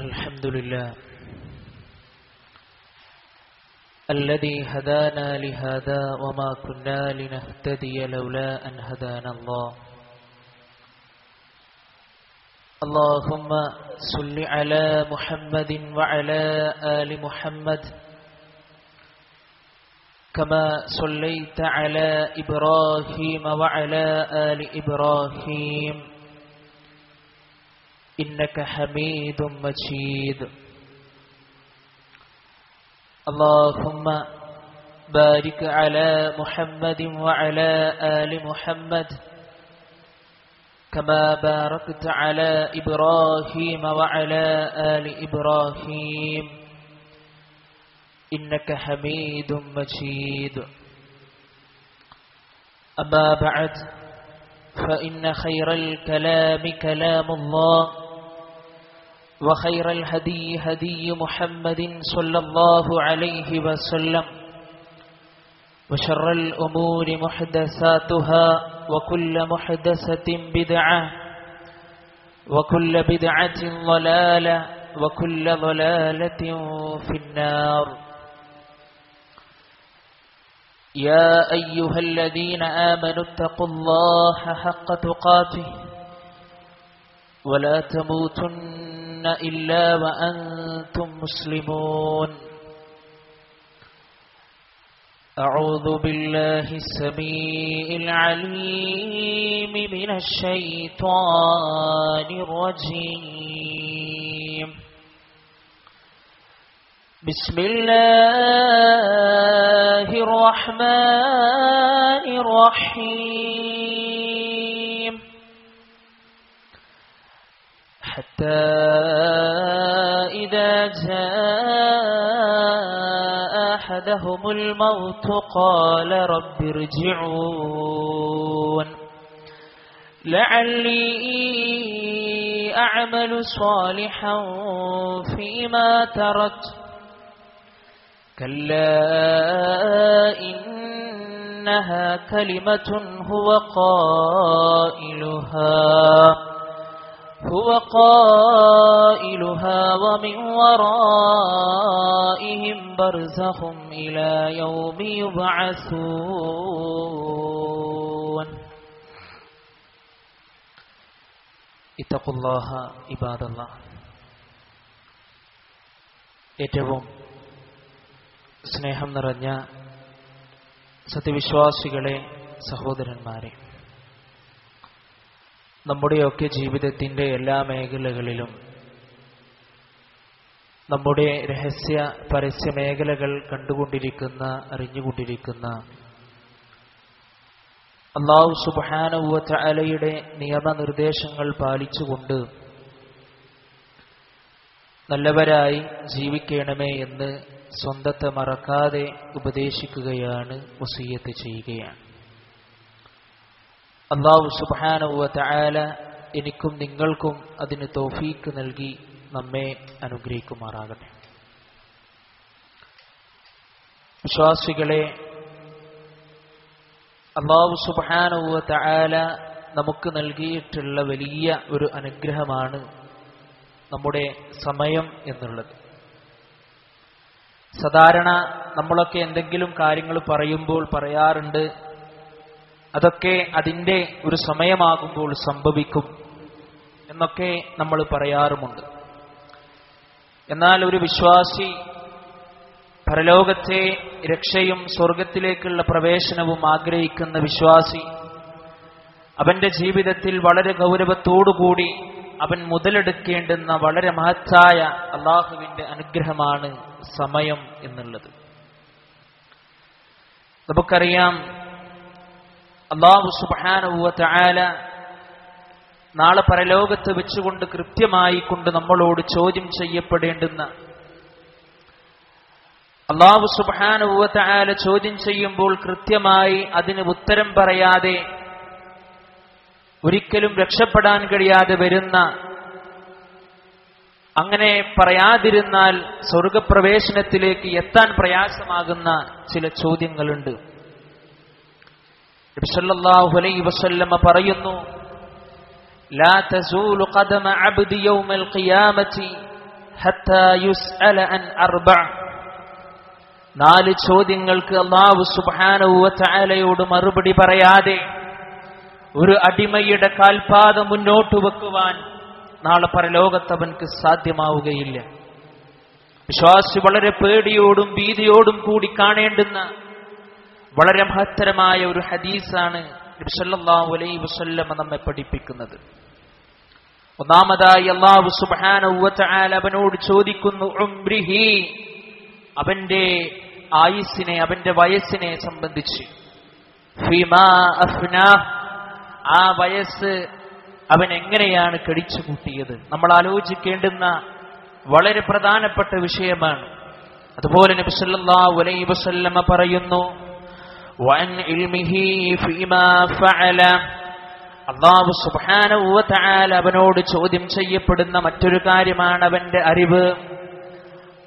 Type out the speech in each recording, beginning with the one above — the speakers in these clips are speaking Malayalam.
الحمد لله الذي هدانا لهذا وما كنا لنهتدي لولا أن هدانا الله. اللهم صل على محمد وعلى آل محمد كما صليت على إبراهيم وعلى آل إبراهيم. إنك حميد مجيد. اللهم بارك على محمد وعلى آل محمد كما باركت على إبراهيم وعلى آل إبراهيم. إنك حميد مجيد. أما بعد فإن خير الكلام كلام الله. وخير الهدي هدي محمد صلى الله عليه وسلم. وشر الأمور محدثاتها وكل محدثة بدعة وكل بدعة ضلالة وكل ضلالة في النار. يا أيها الذين آمنوا اتقوا الله حق تقاته ولا تموتن إلا وأنتم مسلمون. أعوذ بالله السميع العليم من الشيطان الرجيم. بسم الله الرحمن الرحيم. حتى أحدهم الموت قال رب ارجعون. لعلي أعمل صالحا فيما تركت. كلا إنها كلمة هو قائلها. هو قائلها ومن ورائهم برزخ إلى يوم يبعثون اتقوا الله عباد الله ഏറ്റവും സ്നേഹം നിറഞ്ഞ സത്യവിശ്വാസികളെ സഹോദരന്മാരെ നമ്മുടെയൊക്കെ ജീവിതത്തിന്റെ എല്ലാ മേഖലകളിലും നമ്മുടെ രഹസ്യ പരസ്യ മേഖലകൾ കണ്ടുകൊണ്ടിരിക്കുന്ന അറിഞ്ഞുകൊണ്ടിരിക്കുന്ന അള്ളാഹു സുബാനുവ ചാലയുടെ നിയമനിർദ്ദേശങ്ങൾ പാലിച്ചുകൊണ്ട് നല്ലവരായി ജീവിക്കണമേ എന്ന് സ്വന്തത്തെ മറക്കാതെ ഉപദേശിക്കുകയാണ് വസീയത്ത് ചെയ്യുകയാണ്. അള്ളാഹു സുബാനുവ തആല എനിക്കും നിങ്ങൾക്കും അതിന് തോഫീക്ക് നൽകി നമ്മെ അനുഗ്രഹിക്കുമാറാകട്ടെ. വിശ്വാസികളെ അള്ളാഹു സുബാനുവ തആല നമുക്ക് നൽകിയിട്ടുള്ള വലിയ ഒരു അനുഗ്രഹമാണ് നമ്മുടെ സമയം എന്നുള്ളത്. സാധാരണ നമ്മളൊക്കെ എന്തെങ്കിലും കാര്യങ്ങൾ പറയുമ്പോൾ പറയാറുണ്ട് അതൊക്കെ അതിന്റെ ഒരു സമയമാകുമ്പോൾ സംഭവിക്കും എന്നൊക്കെ നമ്മൾ പറയാറുമുണ്ട്. എന്നാൽ ഒരു വിശ്വാസി പരലോകത്തെ രക്ഷയും സ്വർഗത്തിലേക്കുള്ള പ്രവേശനവും ആഗ്രഹിക്കുന്ന വിശ്വാസി അവന്റെ ജീവിതത്തിൽ വളരെ ഗൗരവത്തോടുകൂടി അവൻ മുതലെടുക്കേണ്ടുന്ന വളരെ മഹത്തായ അള്ളാഹുവിന്റെ അനുഗ്രഹമാണ് സമയം എന്നുള്ളത്. നമുക്കറിയാം അള്ളാഹു സുബാനുവ ആല നാളെ പരലോകത്ത് വെച്ചുകൊണ്ട് കൃത്യമായി കൊണ്ട് നമ്മളോട് ചോദ്യം ചെയ്യപ്പെടേണ്ടുന്ന അള്ളാഹു സുബാനുവ ആല ചോദ്യം ചെയ്യുമ്പോൾ കൃത്യമായി അതിന് ഉത്തരം പറയാതെ ഒരിക്കലും രക്ഷപ്പെടാൻ കഴിയാതെ വരുന്ന അങ്ങനെ പറയാതിരുന്നാൽ സ്വർഗപ്രവേശനത്തിലേക്ക് എത്താൻ പ്രയാസമാകുന്ന ചില ചോദ്യങ്ങളുണ്ട്. നബിസല്ലല്ലാഹു അലൈഹി വസല്ലമ പറയുന്നു لا تزول قدم عبد يوم القيامة حتى يسأل عن أربع നാല് ചോദ്യങ്ങൾക്ക് അള്ളാഹു സുബാനവുവലയോട് മറുപടി പറയാതെ ഒരു അടിമയുടെ കാൽപാദം മുന്നോട്ട് വെക്കുവാൻ നാളെ പരലോകത്തവൻക്ക് സാധ്യമാവുകയില്ല വിശ്വാസി വളരെ പേടിയോടും ഭീതിയോടും കൂടി കാണേണ്ടുന്ന വളരെ മഹത്തരമായ ഒരു ഹദീസാണ് നബിസല്ലാഹു അലൈ വസല്ലമ നമ്മെ പഠിപ്പിക്കുന്നത്. ഒന്നാമതായി അള്ളാഹു സുബാന അവനോട് ചോദിക്കുന്നു ഉംരിഹി അവന്റെ ആയുസ്സിനെ അവന്റെ വയസ്സിനെ സംബന്ധിച്ച്. ആ വയസ്സ് അവൻ എങ്ങനെയാണ് കടിച്ചു കൂട്ടിയത് നമ്മൾ ആലോചിക്കേണ്ടുന്ന വളരെ പ്രധാനപ്പെട്ട വിഷയമാണ്. അതുപോലെ നബി സല്ലല്ലാഹു അലൈഹി വസല്ലമ പറയുന്നു വൻ علمه فيما فعل. അള്ളാഹു തആല അവനോട് ചോദ്യം ചെയ്യപ്പെടുന്ന മറ്റൊരു കാര്യമാണ് അവന്റെ അറിവ്.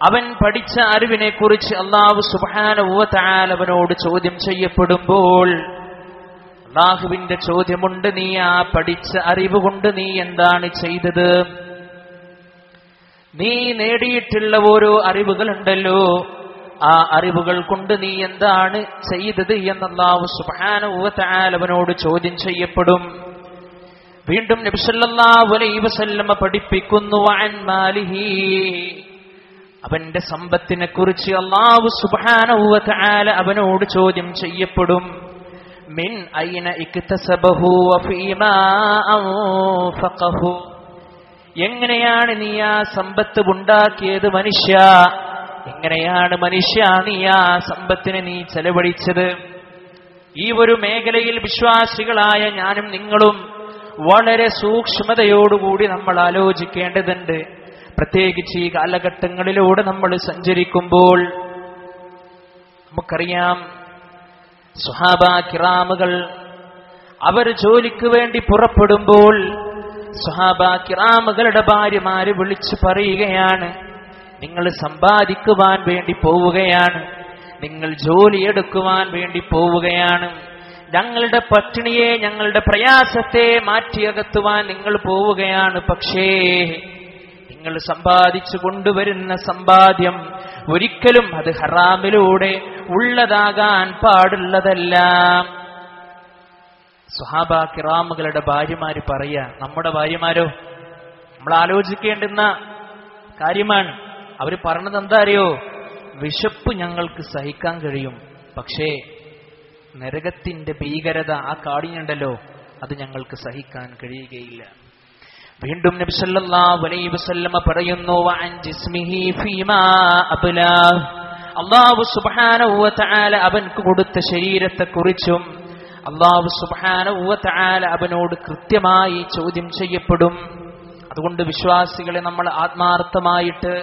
അവൻ പഠിച്ച അറിവിനെ കുറിച്ച് അള്ളാഹു തആല അവനോട് ചോദ്യം ചെയ്യപ്പെടുമ്പോൾ അള്ളാഹുവിന്റെ ചോദ്യമുണ്ട് നീ ആ പഠിച്ച അറിവ് കൊണ്ട് നീ എന്താണ് ചെയ്തത്? നീ നേടിയിട്ടുള്ള ഓരോ അറിവുകളുണ്ടല്ലോ. ആ അറിവുകൾ കൊണ്ട് നീ എന്താണ് ചെയ്തത് എന്നല്ലാഹു സുബാനുവനോട് ചോദ്യം ചെയ്യപ്പെടും. വീണ്ടും വസല്ലമ പഠിപ്പിക്കുന്നു അവന്റെ സമ്പത്തിനെ കുറിച്ച് അള്ളാഹു സുബാനുവല അവനോട് ചോദ്യം ചെയ്യപ്പെടും. മിൻ ഐന ഇക്തസബഹു എങ്ങനെയാണ് നീ ആ സമ്പത്ത് ഉണ്ടാക്കിയത് മനുഷ്യ? എങ്ങനെയാണ് മനുഷ്യ നീ ആ സമ്പത്തിനെ നീ ചെലവഴിച്ചത്? ഈ ഒരു മേഖലയിൽ വിശ്വാസികളായ ഞാനും നിങ്ങളും വളരെ സൂക്ഷ്മതയോടുകൂടി നമ്മൾ ആലോചിക്കേണ്ടതുണ്ട്. പ്രത്യേകിച്ച് ഈ കാലഘട്ടങ്ങളിലൂടെ നമ്മൾ സഞ്ചരിക്കുമ്പോൾ നമുക്കറിയാം സുഹാബ കിറാമുകൾ അവർ ജോലിക്ക് വേണ്ടി പുറപ്പെടുമ്പോൾ സുഹാബ കിറാമുകളുടെ ഭാര്യമാര് വിളിച്ചു പറയുകയാണ് നിങ്ങൾ സമ്പാദിക്കുവാൻ വേണ്ടി പോവുകയാണ്. നിങ്ങൾ ജോലിയെടുക്കുവാൻ വേണ്ടി പോവുകയാണ്. ഞങ്ങളുടെ പട്ടിണിയെ ഞങ്ങളുടെ പ്രയാസത്തെ മാറ്റിയകത്തുവാൻ നിങ്ങൾ പോവുകയാണ്. പക്ഷേ നിങ്ങൾ സമ്പാദിച്ചു കൊണ്ടുവരുന്ന സമ്പാദ്യം ഒരിക്കലും അത് ഹറാമിലൂടെ ഉള്ളതാകാൻ പാടുള്ളതല്ല. സുഹാബ കിറാമുകളുടെ ഭാര്യമാര് പറയാ നമ്മുടെ ഭാര്യമാരോ നമ്മൾ ആലോചിക്കേണ്ടുന്ന കാര്യമാണ്. അവർ പറഞ്ഞത് എന്താ അറിയോ വിശപ്പ് ഞങ്ങൾക്ക് സഹിക്കാൻ കഴിയും. പക്ഷേ നരകത്തിന്റെ ഭീകരത ആ കാടിനുണ്ടല്ലോ അത് ഞങ്ങൾക്ക് സഹിക്കാൻ കഴിയുകയില്ല. വീണ്ടും നബി സല്ലല്ലാഹു അലൈഹി വസല്ലമ പറയുന്നു അള്ളാഹു തആല അവൻക്ക് കൊടുത്ത ശരീരത്തെ കുറിച്ചും അള്ളാഹു തആല അവനോട് കൃത്യമായി ചോദ്യം ചെയ്യപ്പെടും. അതുകൊണ്ട് വിശ്വാസികളെ നമ്മൾ ആത്മാർത്ഥമായിട്ട്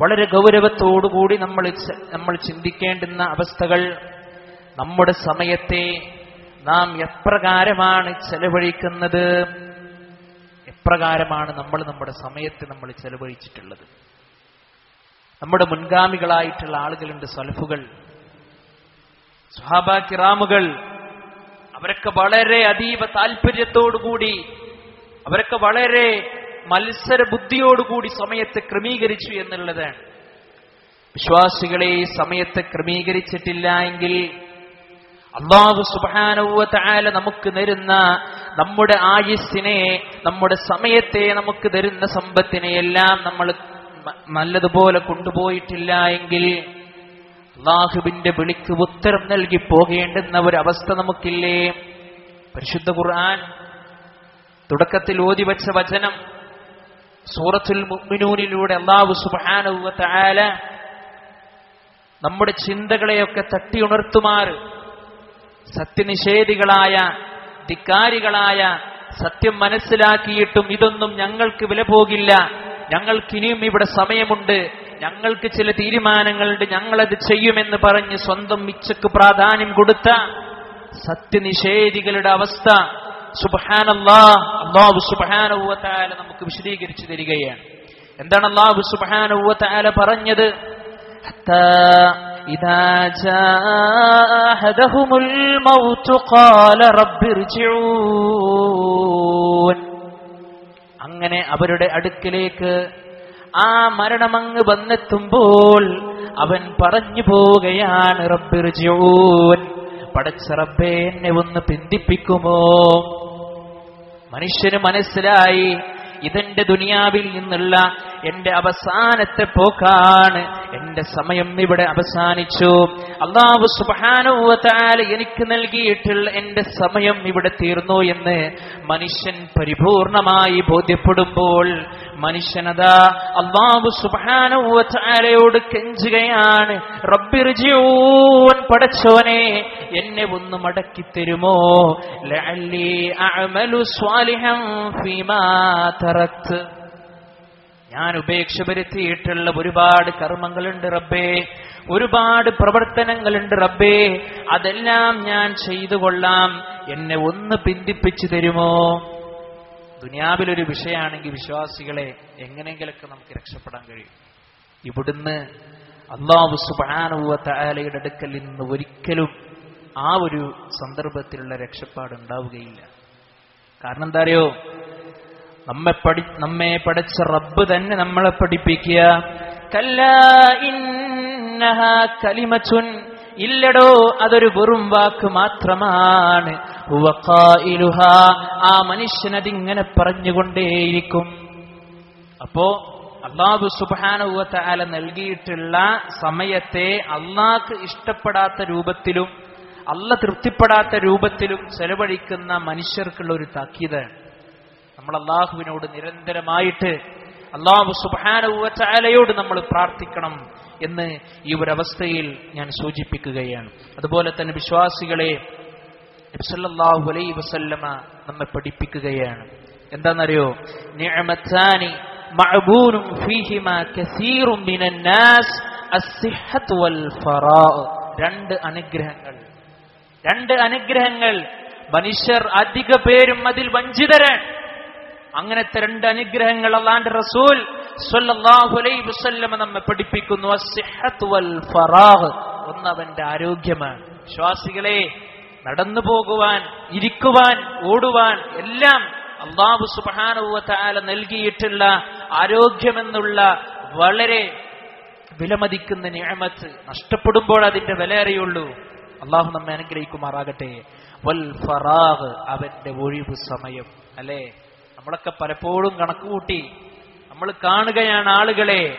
വളരെ ഗൗരവത്തോടുകൂടി നമ്മൾ നമ്മൾ ചിന്തിക്കേണ്ടുന്ന അവസ്ഥകൾ നമ്മുടെ സമയത്തെ നാം എപ്രകാരമാണ് ചെലവഴിക്കുന്നത് എപ്രകാരമാണ് നമ്മൾ നമ്മുടെ സമയത്തെ നമ്മൾ ചെലവഴിച്ചിട്ടുള്ളത്. നമ്മുടെ മുൻഗാമികളായിട്ടുള്ള ആളുകളുണ്ട് സ്വലഫുകൾ സുഹാബ അവരൊക്കെ വളരെ അതീവ താല്പര്യത്തോടുകൂടി അവരൊക്കെ വളരെ മത്സര ബുദ്ധിയോടുകൂടി സമയത്തെ ക്രമീകരിച്ചു എന്നുള്ളതാണ് വിശ്വാസികളെ സമയത്തെ ക്രമീകരിച്ചിട്ടില്ല എങ്കിൽ അള്ളാഹു സുബാനവ തആല നമുക്ക് തരുന്ന നമ്മുടെ ആയുസ്സിനെ നമ്മുടെ സമയത്തെ നമുക്ക് തരുന്ന സമ്പത്തിനെ എല്ലാം നമ്മൾ നല്ലതുപോലെ കൊണ്ടുപോയിട്ടില്ല എങ്കിൽ അള്ളാഹുബിന്റെ വിളിക്ക് ഉത്തരം നൽകി പോകേണ്ടുന്ന ഒരു അവസ്ഥ നമുക്കില്ലേ? പരിശുദ്ധ ഖുർആൻ തുടക്കത്തിൽ ഓതിവച്ച വചനം സൂറത്തുൽ മുഅ്മിനൂനിലൂടെ അള്ളാഹു സുബ്ഹാനഹു വ തആല നമ്മുടെ ചിന്തകളെയൊക്കെ തട്ടിയുണർത്തുമാർ സത്യനിഷേധികളായ ധിക്കാരികളായ സത്യം മനസ്സിലാക്കിയിട്ടും ഇതൊന്നും ഞങ്ങൾക്ക് വില പോകില്ല. ഞങ്ങൾക്കിനിയും ഇവിടെ സമയമുണ്ട്. ഞങ്ങൾക്ക് ചില തീരുമാനങ്ങളുണ്ട്. ഞങ്ങളത് ചെയ്യുമെന്ന് പറഞ്ഞ് സ്വന്തം ഇച്ഛക്ക് പ്രാധാന്യം കൊടുത്ത സത്യനിഷേധികളുടെ അവസ്ഥ സുബഹാനല്ലാ അള്ളാഹു സുബഹാനുവത്താല നമുക്ക് വിശദീകരിച്ചു തരികയാണ് എന്താണ് അള്ളാഹു സുബഹാനുവത്താല പറഞ്ഞത് حتى إذا جاء أحدهم الموت قال رب ارجعون അങ്ങനെ അവരുടെ അടുക്കിലേക്ക് ആ മരണമങ്ങ് വന്നെത്തുമ്പോൾ അവൻ പറഞ്ഞു പോവുകയാണ് റബ്ബിർജൂൻ പടച്ച എന്നെ ഒന്ന് പിന്തിപ്പിക്കുമോ? മനുഷ്യന് മനസ്സിലായി ഇതെന്റെ ദുനിയാവിൽ നിന്നുള്ള എന്റെ അവസാനത്തെ പോക്കാണ്. എന്റെ സമയം ഇവിടെ അവസാനിച്ചു. അള്ളാഹു സുബാനുവത്താൽ എനിക്ക് നൽകിയിട്ടുള്ള എന്റെ സമയം ഇവിടെ തീർന്നു എന്ന് മനുഷ്യൻ പരിപൂർണമായി ബോധ്യപ്പെടുമ്പോൾ മനുഷ്യനതാ അള്ളാഹു സുബാനുവത്താലയോട് കെഞ്ചുകയാണ്. റബ്ബിർജിയൂൻ പടച്ചോനെ എന്നെ ഒന്ന് മടക്കി തരുമോ ലഅല്ലി അഅമലു സ്വാലിഹം ഫീമാ തറക്ത് ഞാൻ ഉപേക്ഷ വരുത്തിയിട്ടുള്ള ഒരുപാട് കർമ്മങ്ങളുണ്ട് റബ്ബേ. ഒരുപാട് പ്രവർത്തനങ്ങളുണ്ട് റബ്ബേ. അതെല്ലാം ഞാൻ ചെയ്തു കൊള്ളാം. എന്നെ ഒന്ന് പിന്തിപ്പിച്ചു തരുമോ? ദുനിയാവിലൊരു വിഷയാണെങ്കിൽ വിശ്വാസികളെ എങ്ങനെയെങ്കിലൊക്കെ നമുക്ക് രക്ഷപ്പെടാൻ കഴിയും. ഇവിടുന്ന് അള്ളാഹു സുബാനുവലയുടെ അടുക്കൽ നിന്ന് ഒരിക്കലും ആ ഒരു സന്ദർഭത്തിലുള്ള രക്ഷപ്പാട് ഉണ്ടാവുകയില്ല. കാരണം എന്താ അറിയോ? നമ്മെ പഠി നമ്മെ പഠിച്ച റബ്ബ് തന്നെ നമ്മളെ പഠിപ്പിക്കുക. കലിമച്ചുൻ ഇല്ലടോ അതൊരു വെറും വാക്ക് മാത്രമാണ്. ആ മനുഷ്യൻ അതിങ്ങനെ പറഞ്ഞുകൊണ്ടേയിരിക്കും. അപ്പോ അള്ളാഹു സുബാനുവത്ത നൽകിയിട്ടുള്ള സമയത്തെ അള്ളാഹ്ക്ക് ഇഷ്ടപ്പെടാത്ത രൂപത്തിലും അല്ല തൃപ്തിപ്പെടാത്ത രൂപത്തിലും ചെലവഴിക്കുന്ന മനുഷ്യർക്കുള്ള ഒരു താക്കീതാണ്. നമ്മൾ അള്ളാഹുവിനോട് നിരന്തരമായിട്ട് അള്ളാഹു സുബാനുവലയോട് നമ്മൾ പ്രാർത്ഥിക്കണം എന്ന് ഈ ഒരു അവസ്ഥയിൽ ഞാൻ സൂചിപ്പിക്കുകയാണ്. അതുപോലെ തന്നെ വിശ്വാസികളെ നബ്സല്ലാഹു അലൈ വസല്ലമ നമ്മെ പഠിപ്പിക്കുകയാണ്. എന്താണെന്നറിയോ? നിഅമത്താനി മഅബൂനും ഫീഹിമ കസീറും മിനന്നാസ് നാസ് അസ്സിഹത്ത് വൽ ഫറാ രണ്ട് അനുഗ്രഹങ്ങൾ. രണ്ട് അനുഗ്രഹങ്ങൾ. മനുഷ്യർ അധിക പേരും അതിൽ വഞ്ചിതരാണ്. അങ്ങനത്തെ രണ്ട് അനുഗ്രഹങ്ങൾ അള്ളാന്റെ റസൂൽ നമ്മെ പഠിപ്പിക്കുന്നു. ഒന്നവന്റെ ആരോഗ്യമാണ്. വിശ്വാസികളെ നടന്നു പോകുവാൻ ഇരിക്കുവാൻ ഓടുവാൻ എല്ലാം അള്ളാഹു സുബാനുവല നൽകിയിട്ടുള്ള ആരോഗ്യമെന്നുള്ള വളരെ വിലമതിക്കുന്ന ഞാമത്ത് നഷ്ടപ്പെടുമ്പോൾ അതിന്റെ വില അറിയുള്ളൂ. അള്ളാഹു നമ്മെ അനുഗ്രഹിക്കുമാറാകട്ടെ. വൽ ഫറാഹ് അവന്റെ ഒഴിവ് സമയം. അല്ലേ? നമ്മളൊക്കെ പലപ്പോഴും കണക്കുകൂട്ടി നമ്മൾ കാണുകയാണ് ആളുകളെ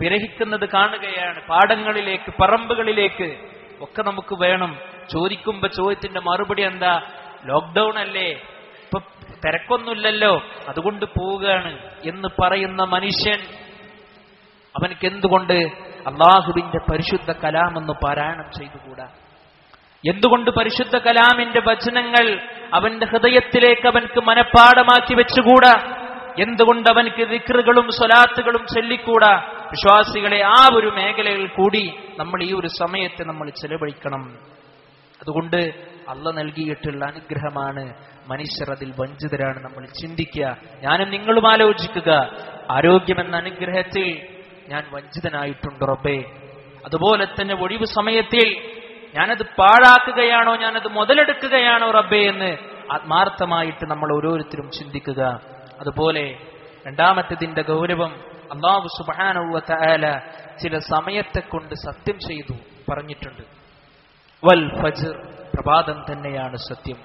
വിരഹിക്കുന്നത് കാണുകയാണ്. പാടങ്ങളിലേക്ക് പറമ്പുകളിലേക്ക് ഒക്കെ നമുക്ക് വേണം. ചോദിക്കുമ്പോ ചോദ്യത്തിന്റെ മറുപടി എന്താ? ലോക്ക്ഡൌൺ അല്ലേ? ഇപ്പൊ തിരക്കൊന്നുമില്ലല്ലോ. അതുകൊണ്ട് പോവുകയാണ് എന്ന് പറയുന്ന മനുഷ്യൻ അവനക്ക് എന്തുകൊണ്ട് അള്ളാഹുവിന്റെ പരിശുദ്ധ കലാമെന്ന് പാരായണം ചെയ്തുകൂടാ? എന്തുകൊണ്ട് പരിശുദ്ധ കലാമിന്റെ വചനങ്ങൾ അവന്റെ ഹൃദയത്തിലേക്ക് അവൻക്ക് മനഃപ്പാടമാക്കി വെച്ചുകൂടാ? എന്തുകൊണ്ട് അവൻക്ക് വിക്രുകളും സ്വലാത്തുകളും ചൊല്ലിക്കൂടാ? വിശ്വാസികളെ ആ ഒരു മേഖലയിൽ കൂടി നമ്മൾ ഈ ഒരു സമയത്തെ നമ്മൾ ചെലവഴിക്കണം. അതുകൊണ്ട് അള്ള നൽകിയിട്ടുള്ള അനുഗ്രഹമാണ് മനുഷ്യർ അതിൽ വഞ്ചിതരാണ് നമ്മൾ ചിന്തിക്കുക. ഞാനും നിങ്ങളും ആലോചിക്കുക. ആരോഗ്യമെന്ന അനുഗ്രഹത്തിൽ ഞാൻ വഞ്ചിതനായിട്ടുണ്ട് റബ്ബേ. അതുപോലെ തന്നെ ഒഴിവ് സമയത്തിൽ ഞാനത് പാഴാക്കുകയാണോ ഞാനത് മുതലെടുക്കുകയാണോ റബ്ബേ എന്ന് ആത്മാർത്ഥമായിട്ട് നമ്മൾ ഓരോരുത്തരും ചിന്തിക്കുക. അതുപോലെ രണ്ടാമത്തേതിന്റെ ഗൗരവം അള്ളാഹു സുബാനുവ ചില സമയത്തെ കൊണ്ട് സത്യം ചെയ്തു പറഞ്ഞിട്ടുണ്ട്. വൽ ഫജർ പ്രഭാതം തന്നെയാണ് സത്യം.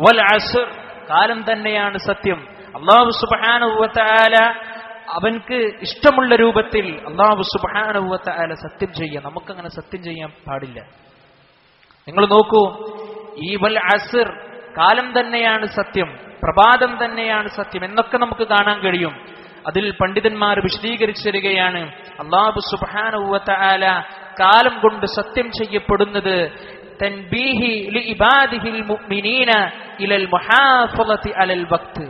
വൽ അസുർ കാലം തന്നെയാണ് സത്യം. അള്ളാഹു സുബാനുവല അവൻക്ക് ഇഷ്ടമുള്ള രൂപത്തിൽ അള്ളാഹു സുബാനുവല സത്യം ചെയ്യാം. നമുക്കങ്ങനെ സത്യം ചെയ്യാൻ പാടില്ല. നിങ്ങൾ നോക്കൂ ഈ വൽ അസിർ കാലം തന്നെയാണ് സത്യം പ്രഭാതം തന്നെയാണ് സത്യം എന്നൊക്കെ നമുക്ക് കാണാൻ കഴിയും. അതിൽ പണ്ഡിതന്മാർ വിശദീകരിച്ചു തരികയാണ് അള്ളാഹു സുബാന കാലം കൊണ്ട് സത്യം ചെയ്യപ്പെടുന്നത് തൻബീഹി ലിഇബാദിഹിൽ മുഅ്മിനീന ഇലൽ അലൽ വഖ്ത്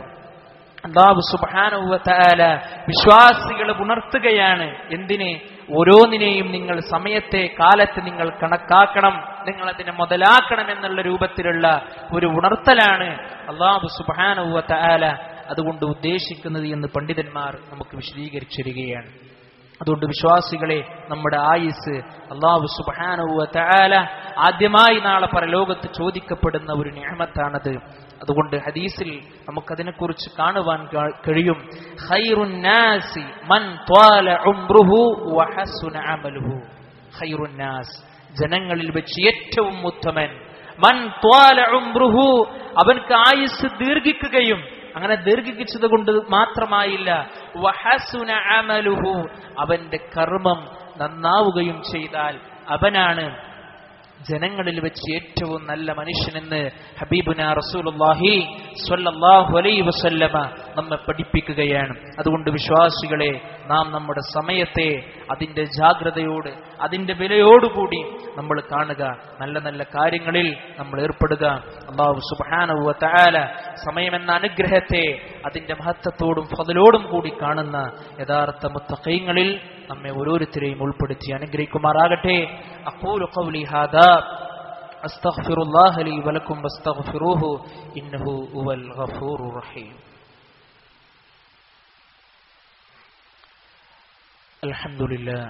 അള്ളാഹു സുബാനുവല വിശ്വാസികളെ ഉണർത്തുകയാണ് എന്തിനെ? ഓരോന്നിനെയും നിങ്ങൾ സമയത്തെ കാലത്ത് നിങ്ങൾ കണക്കാക്കണം. നിങ്ങൾ അതിനെ മുതലാക്കണം എന്നുള്ള രൂപത്തിലുള്ള ഒരു ഉണർത്തലാണ് അള്ളാഹു സുബാനുവല അതുകൊണ്ട് ഉദ്ദേശിക്കുന്നത് എന്ന് പണ്ഡിതന്മാർ നമുക്ക് വിശദീകരിച്ചിരിക്കുകയാണ്. അതുകൊണ്ട് വിശ്വാസികളെ നമ്മുടെ ആയുസ് അള്ളാഹു സുബാനുവല ആദ്യമായി നാളെ പരലോകത്ത് ചോദിക്കപ്പെടുന്ന ഒരു നിയമത്താണത്. അതുകൊണ്ട് ഹദീസിൽ നമുക്കതിനെക്കുറിച്ച് കാണുവാൻ കഴിയും. മൻ ഉംറുഹു അമലുഹു. ജനങ്ങളിൽ വെച്ച് ഏറ്റവും ഉത്തമൻ. മൻ ത്വാല ഉംറുഹു അവൻക്ക് ആയുസ് ദീർഘിക്കുകയും അങ്ങനെ ദീർഘിച്ചത് കൊണ്ട് മാത്രമായില്ല. വഹസുന അമലുഹു അവന്റെ കർമ്മം നന്നാവുകയും ചെയ്താൽ അവനാണ് ജനങ്ങളിൽ വെച്ച് ഏറ്റവും നല്ല മനുഷ്യനെന്ന് ഹബീബുന റസൂലുള്ളാഹി സ്വല്ലല്ലാഹു അലൈഹി വസല്ലമ നമ്മെ പഠിപ്പിക്കുകയാണ്. അതുകൊണ്ട് വിശ്വാസികളെ നാം നമ്മുടെ സമയത്തെ അതിന്റെ ജാഗ്രതയോട് അതിന്റെ വിലയോടുകൂടി നമ്മൾ കാണുക. നല്ല നല്ല കാര്യങ്ങളിൽ നമ്മൾ ഏർപ്പെടുക. അള്ളാഹു സുബാനവുവ താല സമയമെന്ന അനുഗ്രഹത്തെ അതിന്റെ മഹത്വത്തോടും ഫതലോടും കൂടി കാണുന്ന യഥാർത്ഥ മുത്തഖയങ്ങളിൽ നമ്മെ ഓരോരുത്തരെയും ഉൾപ്പെടുത്തി അനുഗ്രഹിക്കുമാറാകട്ടെ. അക്കൂലു കൗലി ഹാദാ أستغفر الله لي ولكم واستغفروه إنه الحمد لله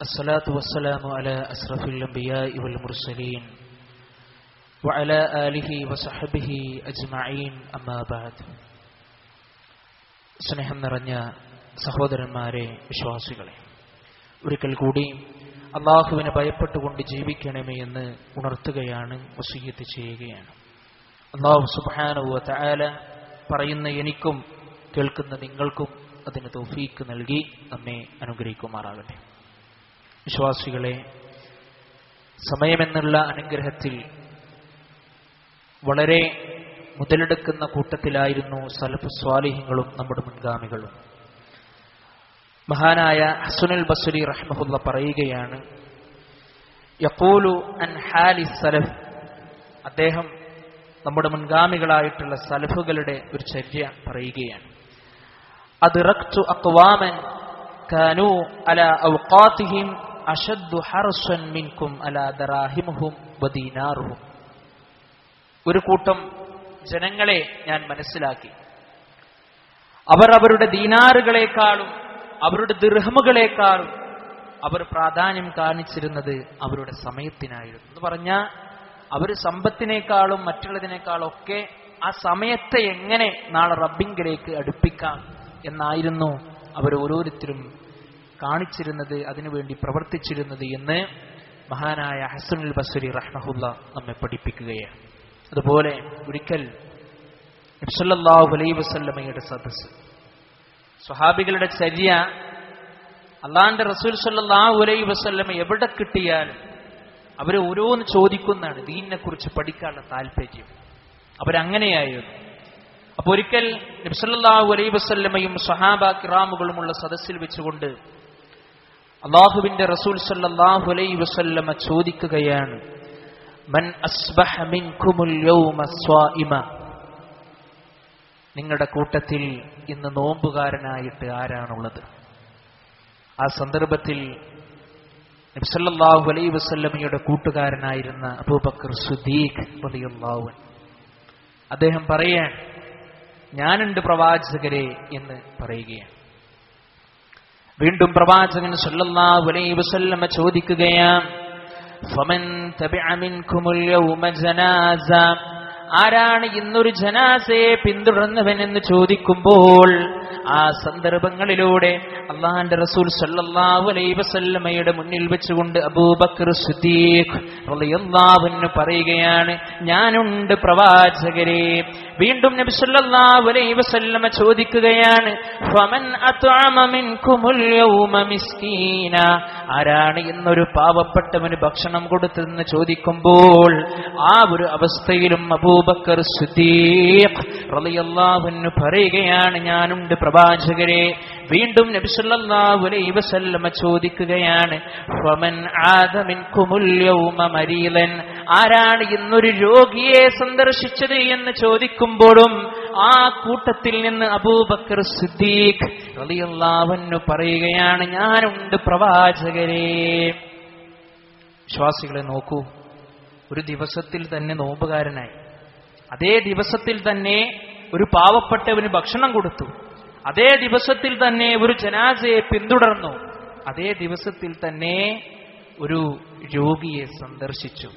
الصلاة والسلام على أسرف الأنبياء والمرسلين وعلى آله وصحبه أجمعين أما بعد സ്നേഹം നിറഞ്ഞ സഹോദരന്മാരെ വിശ്വാസികളെ ഒരിക്കൽ കൂടി അള്ളാഹുവിനെ ഭയപ്പെട്ടുകൊണ്ട് ജീവിക്കണമേ എന്ന് ഉണർത്തുകയാണ് വസീയത്ത് ചെയ്യുകയാണ് അള്ളാഹു സുബാനുവ തആല പറയുന്ന എനിക്കും കേൾക്കുന്ന നിങ്ങൾക്കും അതിന് തൗഫീക്ക് നൽകി നമ്മെ അനുഗ്രഹിക്കുമാറാകട്ടെ. വിശ്വാസികളെ സമയമെന്നുള്ള അനുഗ്രഹത്തിൽ വളരെ മുതലെടുക്കുന്ന കൂട്ടത്തിലായിരുന്നു സലഫ് സ്വാലിഹ്യങ്ങളും നമ്മുടെ മുൻഗാമികളും. മഹാനായ ഹസുനുൽ ബസുലി റഹ്മഹുല്ല പറയുകയാണ് യഖൂലു അൻ ഹാലി സലഫ്. അദ്ദേഹം നമ്മുടെ മുൻഗാമികളായിട്ടുള്ള സലഫുകളുടെ ഒരു ചര്യ പറയുകയാണ്. അദ്റക്തു അക്വാമൻ കാനു അല ഔഖാതിഹിം അഷദ്ദു ഹർസൻ മിൻകും അല ദറാഹിമുഹും വദീനാറുഹും ഒരു കൂട്ടം ജനങ്ങളെ ഞാൻ മനസ്സിലാക്കി. അവർ അവരുടെ ദീനാറുകളെക്കാളും അവരുടെ ദീർഹമുകളെക്കാളും അവർ പ്രാധാന്യം കാണിച്ചിരുന്നത് അവരുടെ സമയത്തിനായിരുന്നു. എന്ന് പറഞ്ഞാൽ അവർ സമ്പത്തിനേക്കാളും മറ്റുള്ളതിനേക്കാളും ഒക്കെ ആ സമയത്തെ എങ്ങനെ നാളെ റബ്ബിങ്കിലേക്ക് അടുപ്പിക്കാം? എന്നായിരുന്നു അവർ ഓരോരുത്തരും കാണിച്ചിരുന്നത് അതിനുവേണ്ടി പ്രവർത്തിച്ചിരുന്നത് എന്ന് മഹാനായ ഹസനുൽ ബസുരി റഹ്മഹുല്ല നമ്മെ പഠിപ്പിക്കുകയാണ്. അതുപോലെ ഒരിക്കൽ അലൈ വസല്ലമയുടെ സദസ് സ്വഹാബികളുടെ ചര്യ അള്ളാന്റെ റസൂൽ സല്ലാഹു അലൈ വസല്ലമ എവിടെ കിട്ടിയാലും അവരെ ഓരോന്ന് ചോദിക്കുന്നതാണ് ദീനിനെ കുറിച്ച് പഠിക്കാനുള്ള താല്പര്യം. അവരങ്ങനെയായിരുന്നു. അപ്പൊ ഒരിക്കൽ നബ്സല്ലാഹു അലൈ വസല്ലമയും സഹാബ കിറാമുകളുമുള്ള സദസ്സിൽ വെച്ചുകൊണ്ട് അള്ളാഹുവിന്റെ റസൂൽ സല്ലാഹു അലൈ വസല്ലമ ചോദിക്കുകയാണ് മൻ അസ്ബഹ യൗമ നിങ്ങളുടെ കൂട്ടത്തിൽ ഇന്ന് നോമ്പുകാരനായിട്ട് ആരാണുള്ളത്? ആ സന്ദർഭത്തിൽ നബ്സല്ലാഹു അലൈ വസല്ലമയുടെ കൂട്ടുകാരനായിരുന്ന അബൂബക്കർ സുദീഖ് അദ്ദേഹം പറയാൻ ഞാനുണ്ട് പ്രവാചകരെ എന്ന് പറയുകയാണ്. വീണ്ടും പ്രവാചകൻ സല്ലല്ലാഹു അലൈഹി വസല്ലമ ചോദിക്കുകയാണ് ഫമൻ യൗമ ജനാസ? ആരാണ് ഇന്നൊരു ജനാസയെ പിന്തുടർന്നവൻ എന്ന് ചോദിക്കുമ്പോൾ ആ സന്ദർഭങ്ങളിലൂടെ അള്ളാഹാന്റെ റസൂൽ വസല്ലമയുടെ മുന്നിൽ വെച്ചുകൊണ്ട് അബൂബക്കർ സിദ്ദീഖ് പറയുകയാണ് ഞാനുണ്ട് പ്രവാചകരെ. വീണ്ടും നബി സല്ലല്ലാഹു വസല്ലമ ചോദിക്കുകയാണ് ഫമൻ യൗമ ആരാണ് ഇന്നൊരു പാവപ്പെട്ടവന് ഭക്ഷണം കൊടുത്തതെന്ന് ചോദിക്കുമ്പോൾ ആ ഒരു അവസ്ഥയിലും അബൂബക്കർ സിദ്ദീഖ് അൻഹു പറയുകയാണ് ഞാനുണ്ട് പ്രവാചകരെ വീണ്ടും നബി സല്ലല്ലാഹു അലൈഹി വസല്ലമ ചോദിക്കുകയാണ് ആരാണ് ഇന്നൊരു രോഗിയെ സന്ദർശിച്ചത് എന്ന് ചോദിക്കുമ്പോഴും ആ കൂട്ടത്തിൽ നിന്ന് അബൂബക്കർ സിദ്ദീഖ് റളിയല്ലാഹുവിന് പറയുകയാണ് ഞാനുണ്ട് പ്രവാചകരെ. വിശ്വാസികളെ നോക്കൂ ഒരു ദിവസത്തിൽ തന്നെ നോമ്പുകാരനായി. അതേ ദിവസത്തിൽ തന്നെ ഒരു പാവപ്പെട്ടവന് ഭക്ഷണം കൊടുത്തു. അതേ ദിവസത്തിൽ തന്നെ ഒരു ജനാസയെ പിന്തുടർന്നു. അതേ ദിവസത്തിൽ തന്നെ ഒരു രോഗിയെ സന്ദർശിച്ചു.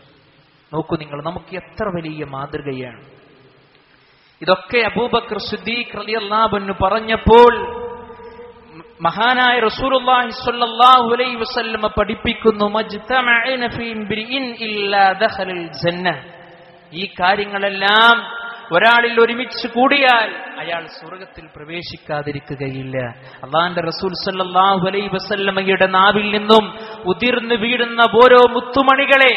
നോക്കൂ നിങ്ങൾ നമുക്ക് എത്ര വലിയ മാതൃകയാണ്. ഇതൊക്കെ അബൂബക്കർ സിദ്ദീഖ് അൻഹു പറഞ്ഞപ്പോൾ മഹാനായ റസൂലുള്ളാഹി സ്വല്ലല്ലാഹു അലൈഹി വസല്ലമ പഠിപ്പിക്കുന്നു ഇല്ലാ ഈ കാര്യങ്ങളെല്ലാം ഒരാളിൽ ഒരുമിച്ച് കൂടിയാൽ അയാൾ സ്വർഗത്തിൽ പ്രവേശിക്കാതിരിക്കുകയില്ല. അള്ളാന്റെ റസൂൽ സല്ലാഹു അലൈ വസല്ലമയുടെ നാവിൽ നിന്നും ഉതിർന്നു വീഴുന്ന ഓരോ മുത്തുമണികളെ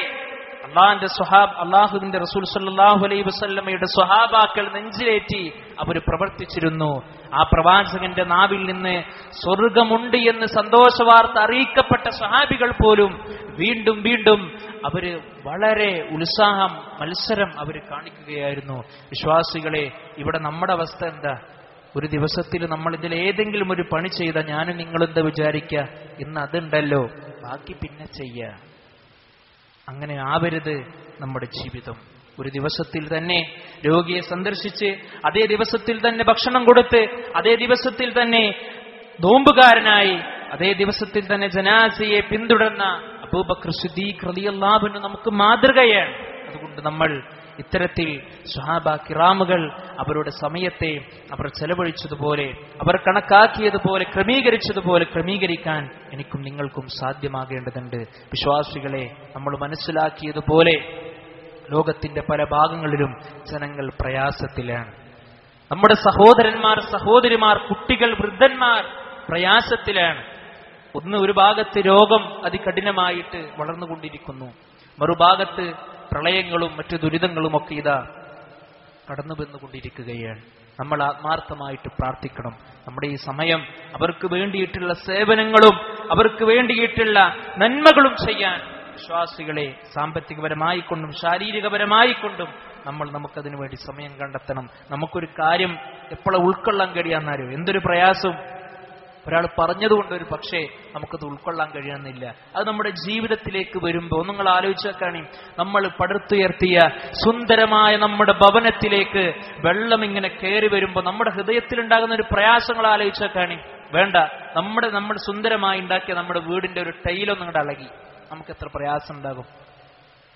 അള്ളാഹിന്റെ സ്വഹാബ് അള്ളാഹുവിന്റെ റസൂൽ സല്ലാഹു അലൈ വസല്ലമയുടെ സ്വഹാബാക്കൾ നെഞ്ചിലേറ്റി അവർ പ്രവർത്തിച്ചിരുന്നു. ആ പ്രവാചകന്റെ നാവിൽ നിന്ന് സ്വർഗമുണ്ട് എന്ന് സന്തോഷവാർത്ത അറിയിക്കപ്പെട്ട സഹാബികൾ പോലും വീണ്ടും വീണ്ടും അവർ വളരെ ഉത്സാഹം മത്സരം അവർ കാണിക്കുകയായിരുന്നു. വിശ്വാസികളെ ഇവിടെ നമ്മുടെ അവസ്ഥ എന്താ? ഒരു ദിവസത്തിൽ നമ്മൾ ഇതിൽ ഏതെങ്കിലും ഒരു പണി ചെയ്ത ഞാനും നിങ്ങളെന്താ വിചാരിക്കുക ഇന്ന് അതുണ്ടല്ലോ ബാക്കി പിന്നെ ചെയ്യ. അങ്ങനെ ആവരുത് നമ്മുടെ ജീവിതം. ഒരു ദിവസത്തിൽ തന്നെ രോഗിയെ സന്ദർശിച്ച് അതേ ദിവസത്തിൽ തന്നെ ഭക്ഷണം കൊടുത്ത് അതേ ദിവസത്തിൽ തന്നെ നോമ്പുകാരനായി അതേ ദിവസത്തിൽ തന്നെ ജനാസയെ പിന്തുടർന്ന അബൂബക്കർ സിദ്ദീഖ് നമുക്ക് മാതൃകയാണ്. അതുകൊണ്ട് നമ്മൾ ഇത്തരത്തിൽ സുഹാബ കിറാമുകൾ അവരുടെ സമയത്തെ അവർ ചെലവഴിച്ചതുപോലെ അവർ കണക്കാക്കിയതുപോലെ ക്രമീകരിച്ചതുപോലെ ക്രമീകരിക്കാൻ എനിക്കും നിങ്ങൾക്കും സാധ്യമാകേണ്ടതുണ്ട്. വിശ്വാസികളെ നമ്മൾ മനസ്സിലാക്കിയതുപോലെ ലോകത്തിന്റെ പല ഭാഗങ്ങളിലും ജനങ്ങൾ പ്രയാസത്തിലാണ്. നമ്മുടെ സഹോദരന്മാർ സഹോദരിമാർ കുട്ടികൾ വൃദ്ധന്മാർ പ്രയാസത്തിലാണ്. ഒന്ന് ഒരു ഭാഗത്ത് രോഗം അതികഠിനമായിട്ട് വളർന്നുകൊണ്ടിരിക്കുന്നു. മറുഭാഗത്ത് പ്രളയങ്ങളും മറ്റു ദുരിതങ്ങളും ഒക്കെ ഇതാ കടന്നു വന്നുകൊണ്ടിരിക്കുകയാണ് നമ്മൾ ആത്മാർത്ഥമായിട്ട് പ്രാർത്ഥിക്കണം. നമ്മുടെ ഈ സമയം അവർക്ക് വേണ്ടിയിട്ടുള്ള സേവനങ്ങളും അവർക്ക് വേണ്ടിയിട്ടുള്ള നന്മകളും ചെയ്യാൻ വിശ്വാസികളെ സാമ്പത്തികപരമായി കൊണ്ടും ശാരീരികപരമായി കൊണ്ടും നമ്മൾ നമുക്കതിനു വേണ്ടി സമയം കണ്ടെത്തണം. നമുക്കൊരു കാര്യം എപ്പോഴും ഉൾക്കൊള്ളാൻ കഴിയാന്നാരോ? എന്തൊരു പ്രയാസവും ഒരാൾ പറഞ്ഞതുകൊണ്ട് ഒരു പക്ഷേ നമുക്കത് ഉൾക്കൊള്ളാൻ കഴിയുന്നില്ല. അത് നമ്മുടെ ജീവിതത്തിലേക്ക് വരുമ്പോൾ നിങ്ങൾ ആലോചിച്ചേക്കാണി നമ്മൾ പടുത്തുയർത്തിയ സുന്ദരമായ നമ്മുടെ ഭവനത്തിലേക്ക് വെള്ളം ഇങ്ങനെ കയറി വരുമ്പോൾ നമ്മുടെ ഹൃദയത്തിലുണ്ടാകുന്ന ഒരു പ്രയാസങ്ങൾ ആലോചിച്ചേക്കാണി വേണ്ട. നമ്മുടെ നമ്മൾ സുന്ദരമായി ഉണ്ടാക്കിയ നമ്മുടെ വീടിന്റെ ഒരു ടൈലൊന്നും അളകി. നമുക്ക് എത്ര പ്രയാസം ഉണ്ടാകും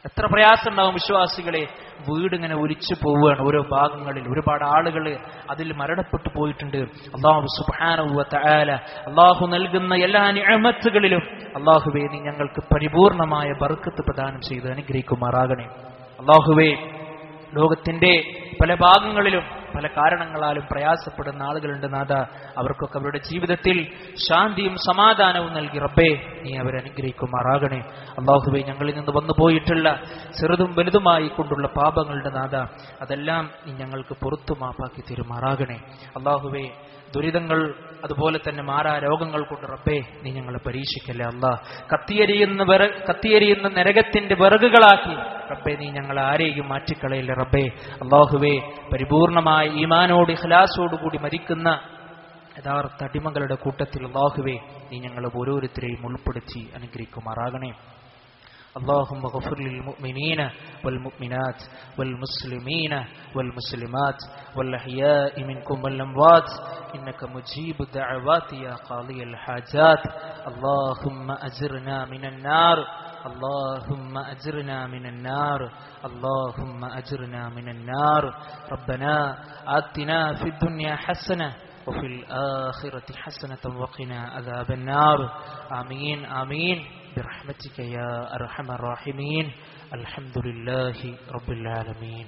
എത്ര പ്രയാസം ഉണ്ടാകും വിശ്വാസികളെ? വീട് ഇങ്ങനെ ഒലിച്ചു പോവുകയാണ് ഓരോ ഭാഗങ്ങളിൽ. ഒരുപാട് ആളുകൾ അതിൽ മരണപ്പെട്ടു പോയിട്ടുണ്ട്. അള്ളാഹു സുഹാന അള്ളാഹു നൽകുന്ന എല്ലാ നിഅമത്തുകളിലും അള്ളാഹുവേ നീ ഞങ്ങൾക്ക് പരിപൂർണമായ ബർക്കത്ത് പ്രദാനം ചെയ്ത് അനുഗ്രഹിക്കുമാറാകണേ. അള്ളാഹുവേ ലോകത്തിന്റെ പല ഭാഗങ്ങളിലും പല കാരണങ്ങളാലും പ്രയാസപ്പെടുന്ന ആളുകളുണ്ട് നാഥ. അവർക്കൊക്കെ അവരുടെ ജീവിതത്തിൽ ശാന്തിയും സമാധാനവും നൽകി. റബ്ബേ നീ അവരെ അനുഗ്രഹിക്കുമാറാകണേ. അള്ളാഹുബെ ഞങ്ങളിൽ നിന്ന് വന്നു പോയിട്ടുള്ള ചെറുതും വലുതുമായി കൊണ്ടുള്ള പാപങ്ങളുടെ നാഥ അതെല്ലാം നീ ഞങ്ങൾക്ക് പുറത്തു മാപ്പാക്കി തരുമാറാകണേ. അള്ളാഹുവെ ദുരിതങ്ങൾ അതുപോലെ തന്നെ മാറാ രോഗങ്ങൾ കൊണ്ട് റബ്ബേ നീ ഞങ്ങളെ പരീക്ഷിക്കല്ലേ അല്ല. കത്തിയെരിയുന്ന കത്തിയരിയുന്ന നരകത്തിന്റെ വിറകുകളാക്കി റബ്ബെ നീ ഞങ്ങളെ ആരെയും മാറ്റിക്കളയില്ല റബ്ബേ. അള്ളാഹുവേ പരിപൂർണമായ ഈമാനോട് ഹലാസോടുകൂടി മരിക്കുന്ന യഥാർത്ഥ അടിമകളുടെ കൂട്ടത്തിൽ അള്ളാഹുവേ നീ ഞങ്ങളെ ഓരോരുത്തരെയും ഉൾപ്പെടുത്തി അനുഗ്രഹിക്കുമാറാകണേ. اللهم اغفر للمؤمنين والمؤمنات والمسلمين والمسلمات والأحياء منكم والأموات. إنك مجيب الدعوات يا قاضي الحاجات. اللهم أجرنا من النار. اللهم أجرنا من النار. اللهم أجرنا من النار. ربنا آتنا في الدنيا حسنة وفي الآخرة حسنة وقنا عذاب النار. آمين آمين. برحمتك يا أرحم الراحمين. الحمد لله رب العالمين.